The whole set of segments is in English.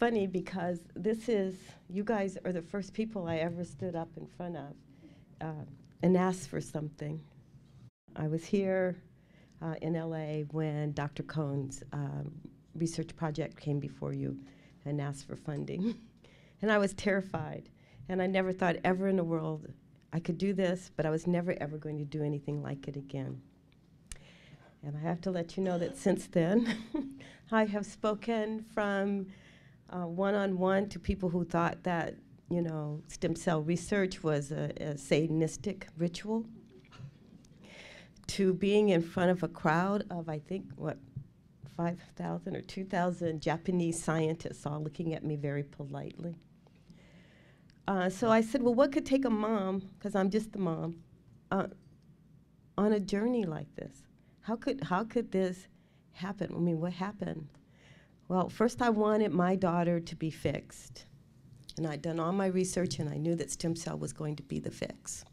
funny because this is, you guys are the first people I ever stood up in front of uh, and asked for something. I was here uh, in LA when Dr. Kohn's um, research project came before you and asked for funding. and I was terrified. And I never thought ever in the world I could do this, but I was never ever going to do anything like it again. And I have to let you know that since then, I have spoken from one on one to people who thought that, you know, stem cell research was a, a Satanistic ritual, to being in front of a crowd of, I think, what, 5,000 or 2,000 Japanese scientists all looking at me very politely. Uh, so I said, well, what could take a mom, because I'm just the mom, uh, on a journey like this? How could, how could this happen? I mean, what happened? Well, first I wanted my daughter to be fixed. And I'd done all my research and I knew that stem cell was going to be the fix.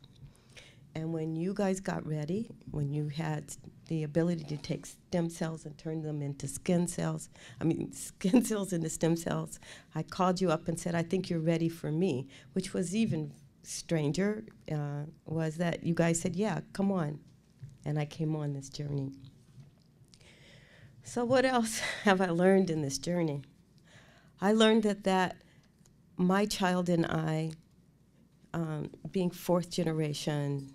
And when you guys got ready, when you had the ability to take stem cells and turn them into skin cells, I mean, skin cells into stem cells, I called you up and said, I think you're ready for me, which was even stranger, uh, was that you guys said, yeah, come on and I came on this journey. So, what else have I learned in this journey? I learned that, that my child and I, um, being fourth generation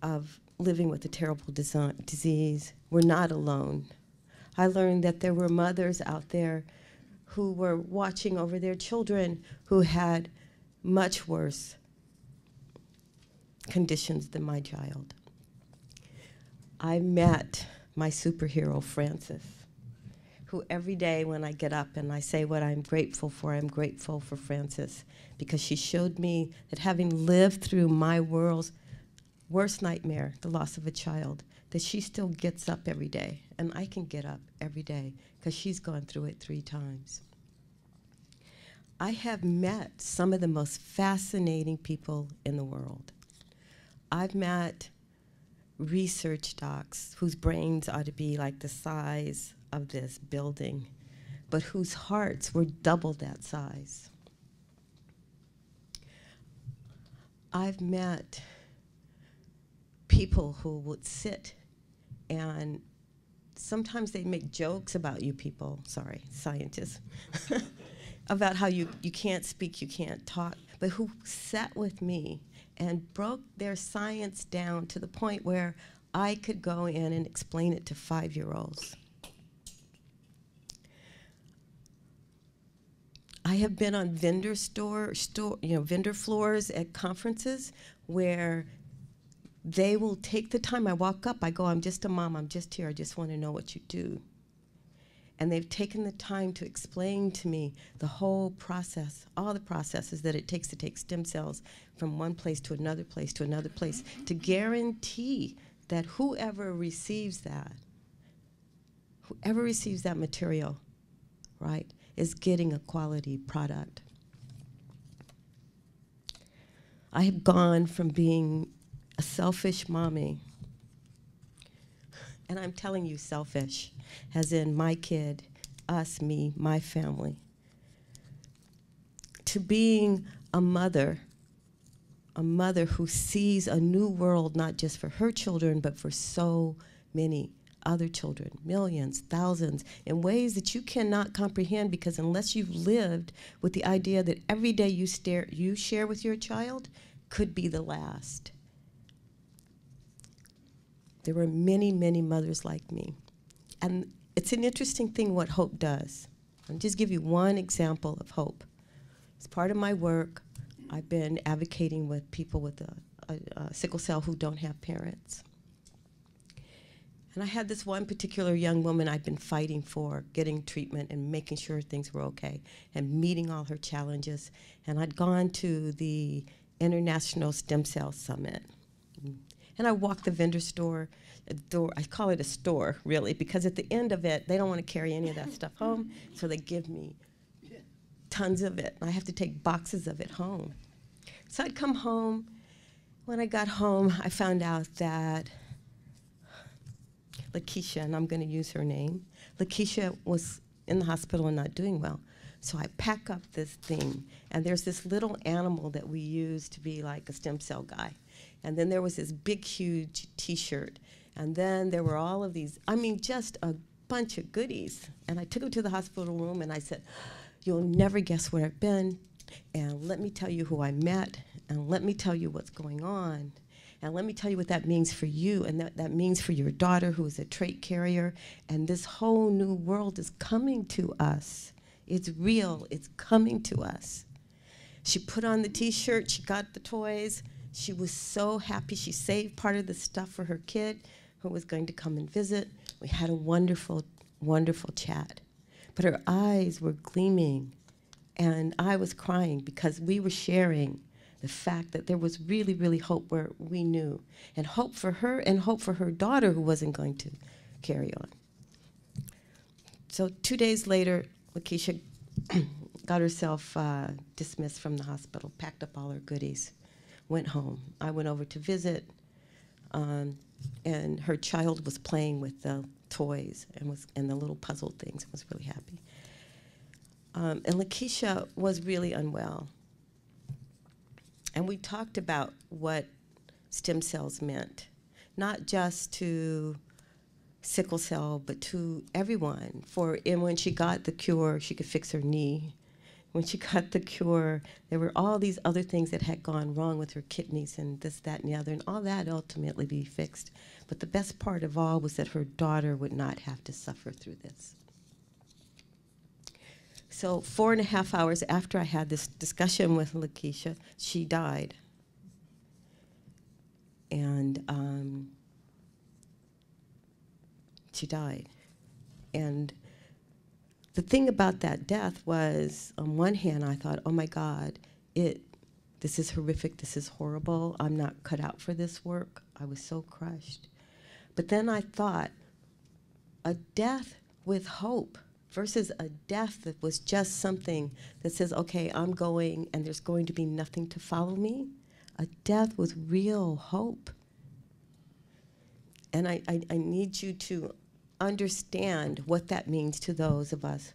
of living with a terrible disease, were not alone. I learned that there were mothers out there who were watching over their children who had much worse conditions than my child. I met my superhero, Frances, who every day when I get up and I say what I'm grateful for, I'm grateful for Frances because she showed me that having lived through my world's worst nightmare, the loss of a child, that she still gets up every day. And I can get up every day because she's gone through it three times. I have met some of the most fascinating people in the world. I've met research docs whose brains ought to be like the size of this building, but whose hearts were double that size. I've met people who would sit and sometimes they make jokes about you people, sorry, scientists, about how you, you can't speak, you can't talk, but who sat with me and broke their science down to the point where I could go in and explain it to five year olds. I have been on vendor store, store, you know, vendor floors at conferences where they will take the time. I walk up, I go, I'm just a mom, I'm just here, I just want to know what you do and they've taken the time to explain to me the whole process, all the processes that it takes to take stem cells from one place to another place to another place to guarantee that whoever receives that, whoever receives that material, right, is getting a quality product. I have gone from being a selfish mommy and I'm telling you selfish, as in my kid, us, me, my family, to being a mother, a mother who sees a new world not just for her children, but for so many other children, millions, thousands, in ways that you cannot comprehend because unless you've lived with the idea that every day you, stare, you share with your child could be the last. There were many, many mothers like me. And it's an interesting thing what hope does. I'll just give you one example of hope. As part of my work, I've been advocating with people with a, a, a sickle cell who don't have parents. And I had this one particular young woman I'd been fighting for, getting treatment and making sure things were okay, and meeting all her challenges. And I'd gone to the International Stem Cell Summit. And I walk the vendor store, door, I call it a store, really, because at the end of it, they don't want to carry any of that stuff home, so they give me tons of it. I have to take boxes of it home. So I'd come home. When I got home, I found out that Lakeisha, and I'm going to use her name, Lakeisha was in the hospital and not doing well. So I pack up this thing, and there's this little animal that we use to be like a stem cell guy. And then there was this big, huge t shirt. And then there were all of these, I mean, just a bunch of goodies. And I took him to the hospital room and I said, You'll never guess where I've been. And let me tell you who I met. And let me tell you what's going on. And let me tell you what that means for you and that, that means for your daughter who is a trait carrier. And this whole new world is coming to us. It's real, it's coming to us. She put on the t shirt, she got the toys. She was so happy. She saved part of the stuff for her kid who was going to come and visit. We had a wonderful, wonderful chat. But her eyes were gleaming, and I was crying because we were sharing the fact that there was really, really hope where we knew, and hope for her and hope for her daughter who wasn't going to carry on. So two days later, Lakeisha got herself uh, dismissed from the hospital, packed up all her goodies, went home. I went over to visit, um, and her child was playing with the toys and was and the little puzzle things. Was really happy. Um, and Lakeisha was really unwell. And we talked about what stem cells meant, not just to sickle cell, but to everyone. For and when she got the cure, she could fix her knee. When she got the cure, there were all these other things that had gone wrong with her kidneys and this, that, and the other, and all that ultimately be fixed. But the best part of all was that her daughter would not have to suffer through this. So four and a half hours after I had this discussion with Lakeisha, she died. And um, she died. And the thing about that death was, on one hand, I thought, oh my God, it, this is horrific, this is horrible, I'm not cut out for this work. I was so crushed. But then I thought, a death with hope versus a death that was just something that says, okay, I'm going and there's going to be nothing to follow me. A death with real hope. And I, I, I need you to understand what that means to those of us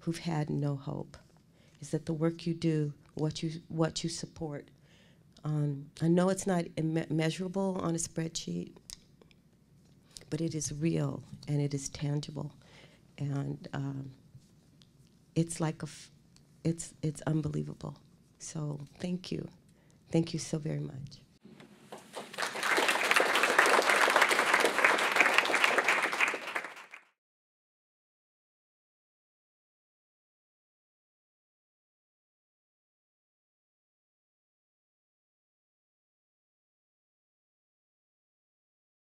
who've had no hope. Is that the work you do, what you, what you support? Um, I know it's not measurable on a spreadsheet, but it is real and it is tangible and um, it's like a, it's it's unbelievable. So thank you, thank you so very much.